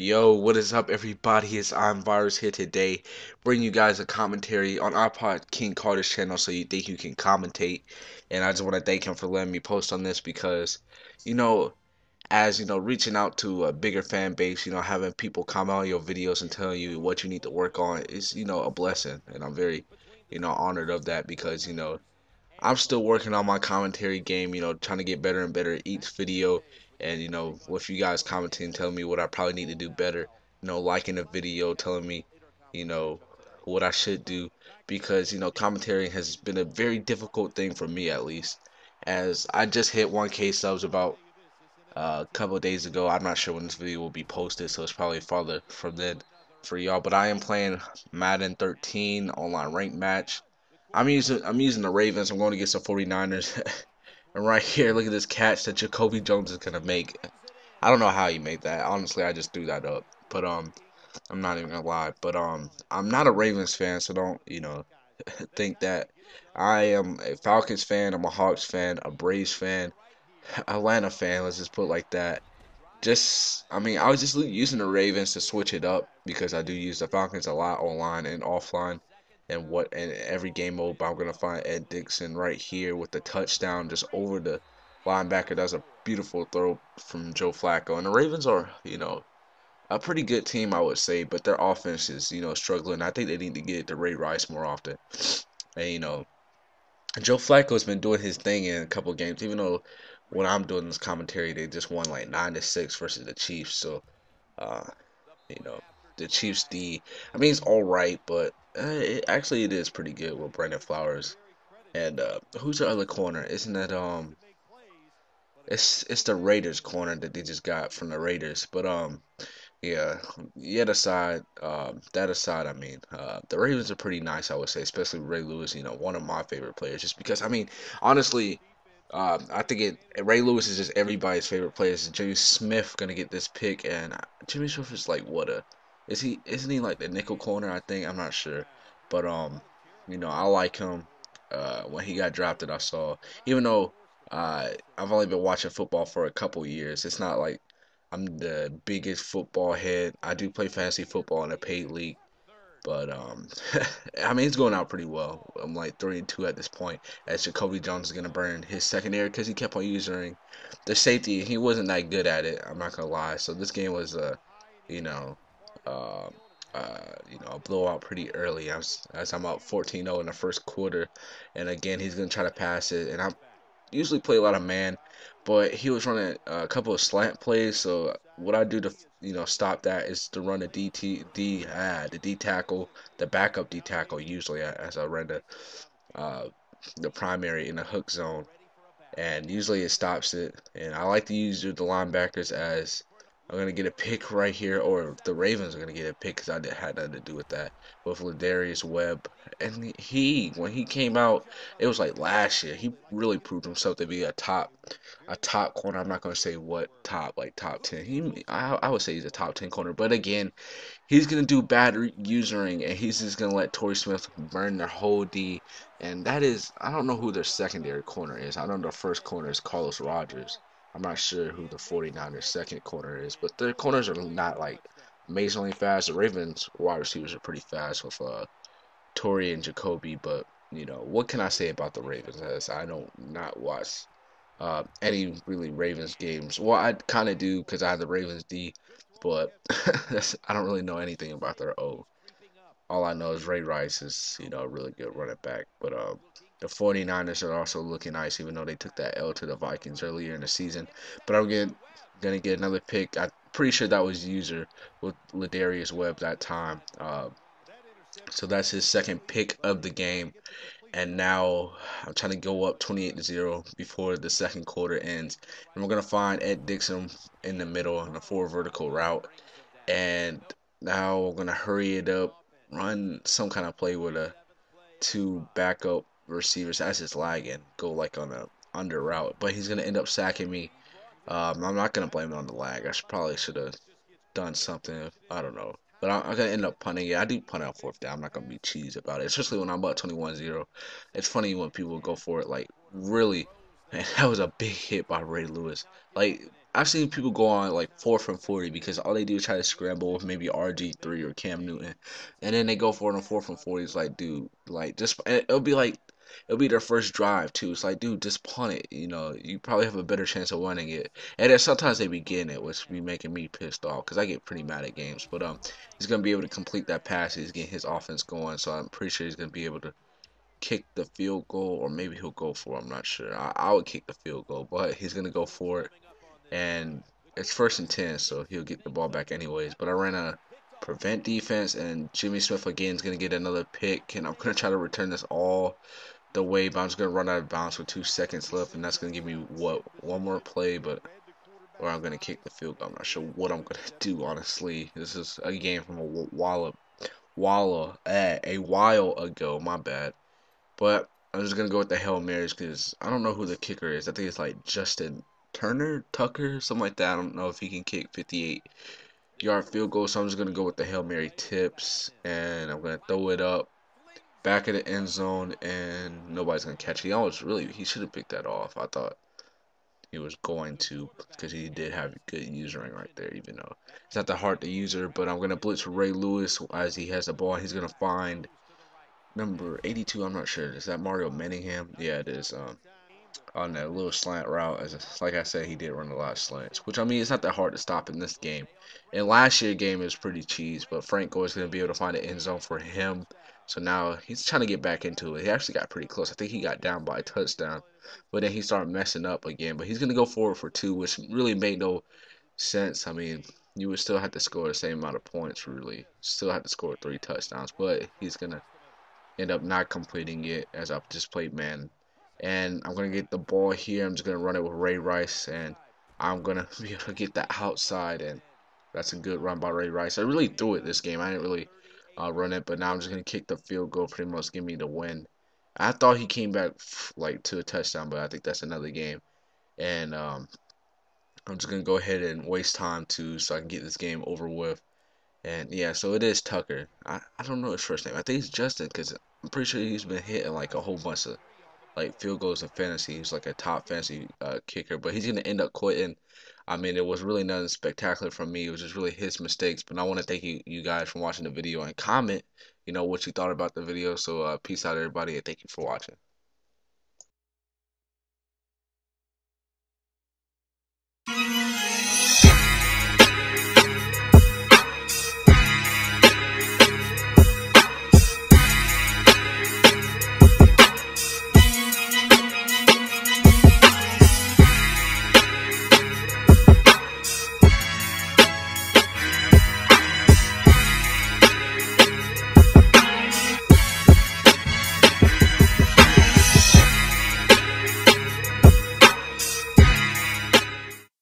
Yo, what is up, everybody? It's ImViruzzz here today, bringing you guys a commentary on iPod King Carter's channel. So you think you can commentate, and I just want to thank him for letting me post on this because, you know, as you know, reaching out to a bigger fan base, you know, having people comment on your videos and telling you what you need to work on is, you know, a blessing, and I'm very, you know, honored of that because, you know, I'm still working on my commentary game, you know, trying to get better and better each video and you know with you guys commenting telling me what I probably need to do better you know liking the video telling me you know what I should do. Because you know commentary has been a very difficult thing for me at least. As I just hit 1k subs about uh, a couple days ago. I'm not sure when this video will be posted so it's probably farther from then for y'all. But I am playing Madden 13 online ranked match. I'm using I'm using the Ravens. I'm going to get some 49ers And right here, look at this catch that Jacoby Jones is gonna make. I don't know how he made that. Honestly, I just threw that up. But um, I'm not even gonna lie. But um, I'm not a Ravens fan, so don't you know think that. I am a Falcons fan. I'm a Hawks fan. A Braves fan. Atlanta fan. Let's just put like that. Just, I mean, I was just using the Ravens to switch it up because I do use the Falcons a lot online and offline and what in every game mode. But I'm gonna find Ed Dickson right here with the touchdown just over the linebacker. That's a beautiful throw from Joe Flacco. And the Ravens are, you know, a pretty good team, I would say, but their offense is, you know, struggling. I think they need to get to Ray Rice more often. And you know, Joe Flacco has been doing his thing in a couple games, even though when I'm doing this commentary, they just won like nine to six versus the Chiefs. So, uh, you know, the Chiefs D. I mean, it's all right, but uh, it, actually it is pretty good with Brandon Flowers. And uh, who's the other corner? Isn't that um? It's it's the Raiders corner that they just got from the Raiders. But um, yeah, yet aside, uh, that aside, I mean, uh, the Ravens are pretty nice, I would say, especially Ray Lewis. You know, one of my favorite players, just because I mean, honestly, uh, I think it Ray Lewis is just everybody's favorite player. Is Jimmy Smith gonna get this pick, and Jimmy Smith is like what a is he? Isn't he like the nickel corner? I think I'm not sure, but um, you know, I like him. Uh, when he got drafted, I saw. Even though uh, I've only been watching football for a couple years, it's not like I'm the biggest football head. I do play fantasy football in a paid league, but um, I mean, it's going out pretty well. I'm like three and two at this point. As Jacoby Jones is gonna burn his secondary because he kept on using the safety. He wasn't that good at it. I'm not gonna lie. So this game was uh, you know, uh, uh, you know, a blowout pretty early. As I'm out 14-0 in the first quarter, and again he's gonna try to pass it, and I usually play a lot of man, but he was running a couple of slant plays. So what I do to you know stop that is to run a DT D ah, the D tackle, the backup D tackle usually as I run the uh, the primary in the hook zone, and usually it stops it. And I like to use the linebackers as I'm gonna get a pick right here, or the Ravens are gonna get a pick because I did, had nothing to do with that. With Lardarius Webb, and he when he came out, it was like last year. He really proved himself to be a top, a top corner. I'm not gonna say what top, like top ten. He, I, I would say he's a top ten corner, but again, he's gonna do bad usering, and he's just gonna let Torrey Smith burn their whole D. And that is, I don't know who their secondary corner is. I know their first corner is Carlos Rogers. I'm not sure who the 49ers second corner is, but their corners are not like amazingly fast. The Ravens wide receivers are pretty fast with uh, Torrey and Jacoby, but you know what can I say about the Ravens? As I don't not watch uh, any really Ravens games. Well, I kind of do because I have the Ravens D, but I don't really know anything about their O. All I know is Ray Rice is you know a really good running back, but um, the 49ers are also looking nice, even though they took that L to the Vikings earlier in the season. But I'm gonna, gonna get another pick. I'm pretty sure that was user with Lardarius Webb that time. Uh, so that's his second pick of the game. And now I'm trying to go up 28 to 0 before the second quarter ends. And we're going to find Ed Dickson in the middle on a four vertical route. And now we're going to hurry it up, run some kind of play with a two backup receivers as his lagging go like on a under route, but he's gonna end up sacking me. Um, I'm not gonna blame it on the lag. I should probably should have done something. I don't know. But I'm, gonna end up punting it. I do punt out fourth down. I'm not gonna be cheese about it, especially when I'm about 21-0. It's funny when people go for it like really Man, that was a big hit by Ray Lewis. Like I've seen people go on like four from forty because all they do is try to scramble with maybe RG three or Cam Newton, and then they go for it on four from forty. It's like, dude, like just it'll be like it'll be their first drive too. It's like, dude, just punt it. You know, you probably have a better chance of winning it. And then sometimes they begin it, which be making me pissed off because I get pretty mad at games. But um, he's gonna be able to complete that pass. He's getting his offense going, so I'm pretty sure he's gonna be able to kick the field goal, or maybe he'll go for it. I'm not sure. I, I would kick the field goal, but he's going to go for it. And it's first and 10, so he'll get the ball back anyways. But I ran a prevent defense, and Jimmy Smith again is going to get another pick. And I'm going to try to return this all the way, but I'm just going to run out of bounds with two seconds left. And that's going to give me, what, one more play, but or I'm going to kick the field goal. I'm not sure what I'm going to do, honestly. This is a game from a while, while, eh, a while ago. My bad. But I'm just gonna go with the Hail Marys because I don't know who the kicker is. I think it's like Justin Turner, Tucker, something like that. I don't know if he can kick 58 yard field goal, so I'm just gonna go with the Hail Mary tips and I'm gonna throw it up back of the end zone and nobody's gonna catch it. He almost really he should have picked that off. I thought he was going to because he did have good usering right there, even though it's not that hard to user. But I'm gonna blitz Ray Lewis as he has the ball. He's gonna find number 82. I'm not sure. Is that Mario Manningham? Yeah, it is. Um, on that little slant route, as like I said, he did run a lot of slants. Which I mean, it's not that hard to stop in this game. And last year's game is pretty cheese, but Franco is going to be able to find an end zone for him. So now he's trying to get back into it. He actually got pretty close. I think he got down by a touchdown, but then he started messing up again. But he's going to go forward for two, which really made no sense. I mean, you would still have to score the same amount of points, really. Still have to score three touchdowns, but he's going to end up not completing it as I've just played man. And I'm going to get the ball here. I'm just going to run it with Ray Rice. And I'm going to be able to get that outside. And that's a good run by Ray Rice. I really threw it this game. I didn't really uh, run it. But now I'm just going to kick the field goal pretty much give me the win. I thought he came back like to a touchdown. But I think that's another game. And um, I'm just going to go ahead and waste time too so I can get this game over with. And yeah, so it is Tucker. I, I don't know his first name. I think it's Justin because I'm pretty sure he's been hitting like a whole bunch of like field goals in fantasy. He's like a top fantasy uh, kicker, but he's gonna end up quitting. I mean, it was really nothing spectacular from me. It was just really his mistakes. But I want to thank you, you guys for watching the video and comment, you know, what you thought about the video. So uh, peace out, everybody, and thank you for watching.